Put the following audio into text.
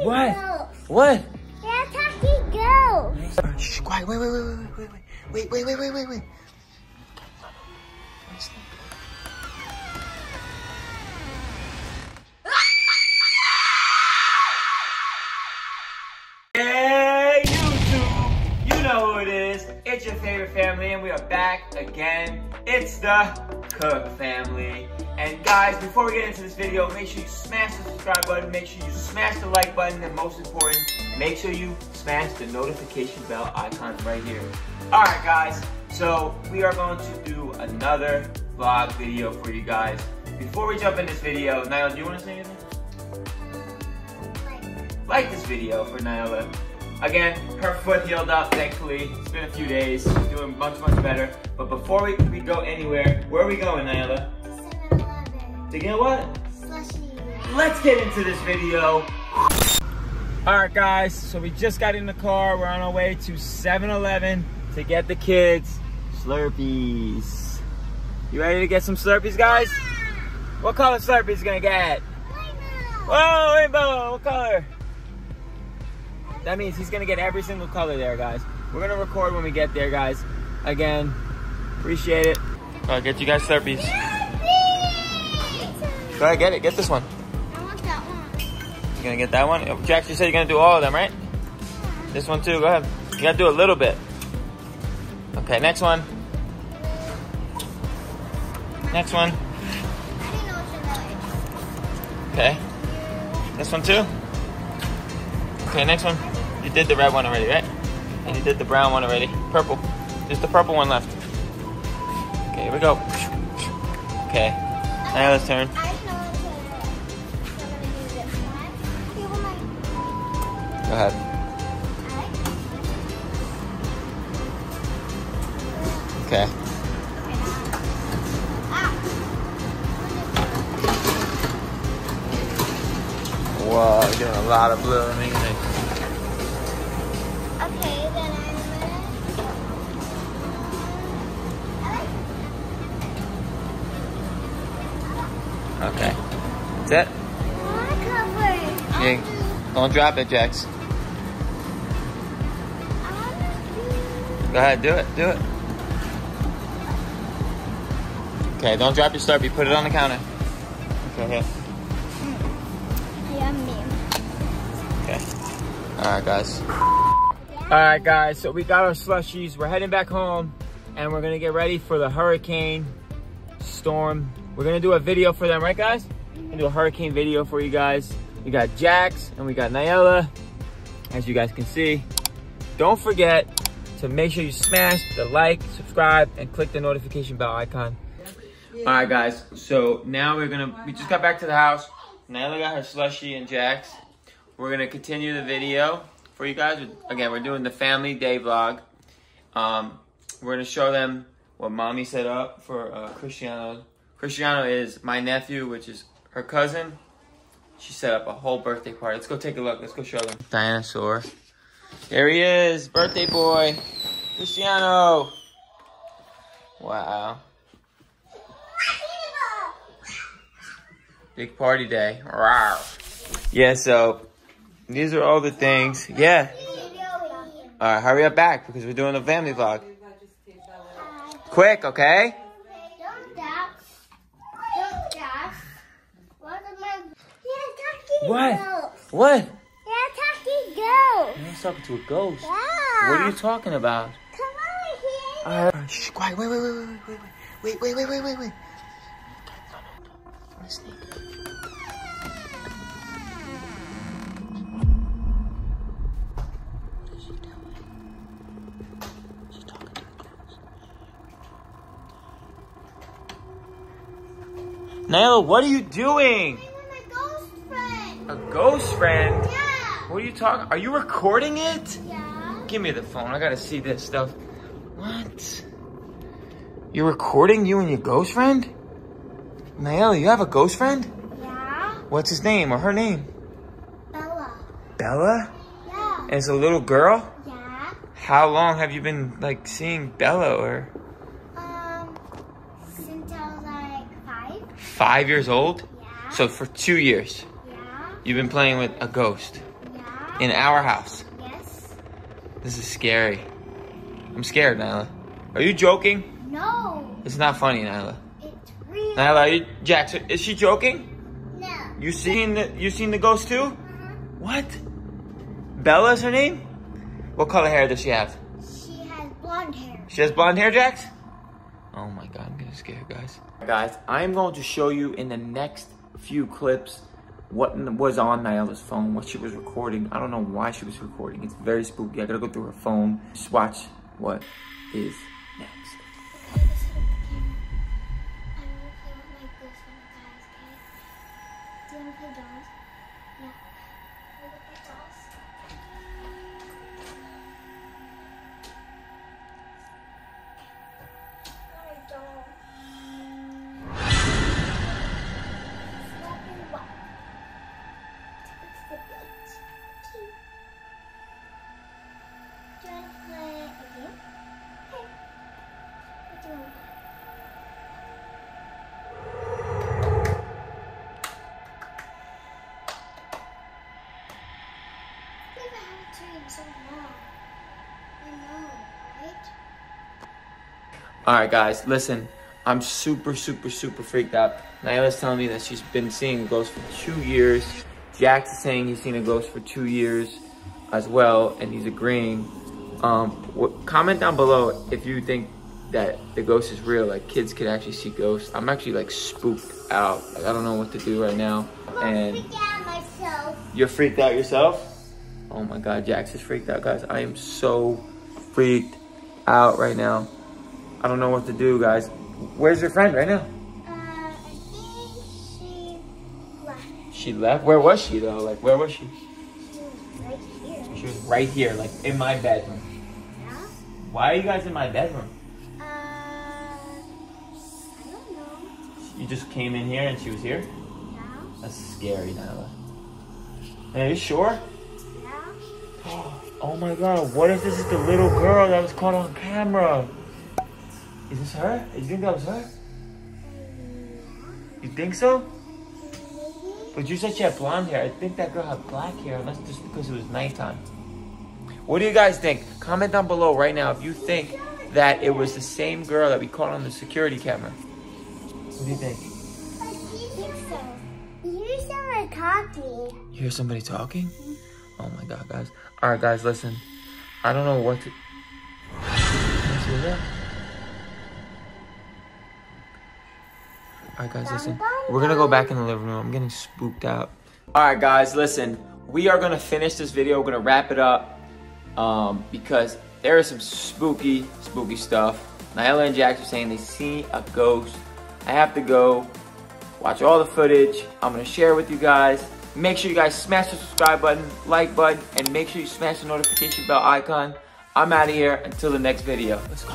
What? Go. What? Yeah, Taki, go. Shh, quiet. Wait, wait, wait, wait, wait, wait, wait, wait, wait, wait, wait. Hey, YouTube! You know who it is. It's your favorite family, and we are back again. It's the Cook family. And guys, before we get into this video, make sure you smash the subscribe button, make sure you smash the like button, and most important, make sure you smash the notification bell icon right here. Alright guys, so we are going to do another vlog video for you guys. Before we jump in this video, Nyla, do you want to say anything? like this video for Nyla. Again, her foot healed up, thankfully. It's been a few days, She's doing much, much better. But before we, we go anywhere, where are we going, Nyla? 7-Eleven. To get what? Slushy. Let's get into this video. All right, guys, so we just got in the car. We're on our way to 7-Eleven to get the kids Slurpees. You ready to get some Slurpees, guys? What color Slurpees you gonna get? Rainbow. Whoa, rainbow, what color? That means he's gonna get every single color there, guys. We're gonna record when we get there, guys. Again, appreciate it. I'll get you guys Slurpees. Go ahead, get it. Get this one. I want that one. You're gonna get that one? Jax, you said you're gonna do all of them, right? This one too, go ahead. You gotta do a little bit. Okay, next one. Next one. I didn't know what you like. Okay. This one too? Okay, next one. You did the red one already, right? And you did the brown one already. Purple. Just the purple one left. Okay, here we go. Okay. Now let's turn. Go ahead. Okay. Whoa, you're getting a lot of blue. Amazing. Okay, then I'm gonna. Okay. That's it. Don't drop it, Jax. Go ahead, do it, do it. Okay, don't drop your Slurpee. Put it on the counter. Okay, here. Yummy. Okay. All right, guys. All right, guys. So we got our slushies. We're heading back home, and we're gonna get ready for the hurricane storm. We're gonna do a video for them, right, guys? We're gonna do a hurricane video for you guys. We got Jax and we got Nyla, as you guys can see. Don't forget to make sure you smash the like, subscribe, and click the notification bell icon. All right, guys. So now we're gonna. We just got back to the house. Nyla got her slushy and Jax. We're gonna continue the video for you guys. Again, we're doing the family day vlog. Um, we're gonna show them what mommy set up for uh, Cristiano. Cristiano is my nephew, which is her cousin. She set up a whole birthday party. Let's go take a look. Let's go show them. Dinosaur. There he is, birthday boy, Luciano. Wow. Big party day. Rawr. Yeah, so these are all the things. Yeah. All right, hurry up back because we're doing a family vlog. Quick, okay? Don't dash. Don't dash. What am I? Yeah, Taki What? Go. What? Yeah, Taki, go. I was talking to a ghost. Yeah. What are you talking about? Come on here. Right, shh, quiet. Wait, wait, wait, wait, wait, wait, wait, wait, wait, wait, wait. Snake. Nyla, what are you doing? My ghost friend. A ghost friend? Yeah. What are you talking? Are you recording it? Yeah. Give me the phone. I gotta see this stuff. What? You're recording you and your ghost friend? Nyla, you have a ghost friend? Yeah. What's his name or her name? Bella. Bella? Yeah. As a little girl? Yeah. How long have you been like seeing Bella or Um, since I was like five. five years old? Yeah. So for two years, Yeah. you've been playing with a ghost. In our house. Yes. This is scary. I'm scared, Nyla. Are you joking? No. It's not funny, Nyla. It's real. Nyla, are you, Jax, is she joking? No. You seen the, you seen the ghost too? Uh-huh. What? Bella's her name? What color hair does she have? She has blonde hair. She has blonde hair, Jax? Oh my god, I'm getting scared, guys. Guys, I'm going to show you in the next few clips what was on Nyla's phone, what she was recording. I don't know why she was recording. It's very spooky. I gotta go through her phone. Just watch what is next. Okay, All right, guys, listen. I'm super, super, super freaked out. Nyla's telling me that she's been seeing a ghost for two years. Jax is saying he's seen a ghost for two years as well, and he's agreeing. Um, what, comment down below if you think that the ghost is real. Like kids can actually see ghosts. I'm actually like spooked out. Like I don't know what to do right now. And freak out myself. you're freaked out yourself? Oh my god, Jax is freaked out, guys. I am so freaked out right now. I don't know what to do, guys. Where's your friend right now? Uh, I think she left. She left? Where was she though? Like, where was she? She was right here. She was right here, like in my bedroom. Yeah? Why are you guys in my bedroom? Uh, I don't know. You just came in here and she was here? Yeah? That's scary, Nyla. Are you sure? Yeah? Oh my god, what if this is the little girl that was caught on camera? Is this her? You think that was her? You think so? But you said she had blonde hair. I think that girl had black hair, unless just because it was nighttime. What do you guys think? Comment down below right now if you think that it was the same girl that we caught on the security camera. What do you think? I think so. You sound talking. You hear somebody talking? Oh my god, guys. Alright, guys, listen. I don't know what to. Can you see that? Alright, guys, listen. We're gonna go back in the living room. I'm getting spooked out. Alright, guys, listen. We are gonna finish this video. We're gonna wrap it up. Um, because there is some spooky, spooky stuff. Nyla and Jax are saying they see a ghost. I have to go watch all the footage. I'm gonna share with you guys. Make sure you guys smash the subscribe button, like button, and make sure you smash the notification bell icon. I'm out of here until the next video. Let's go.